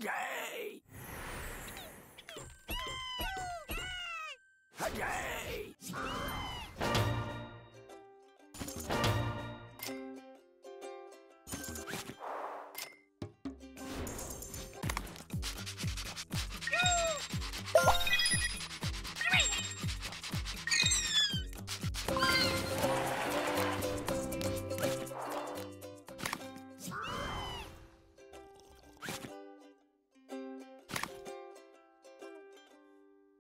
Hooray! Hooray!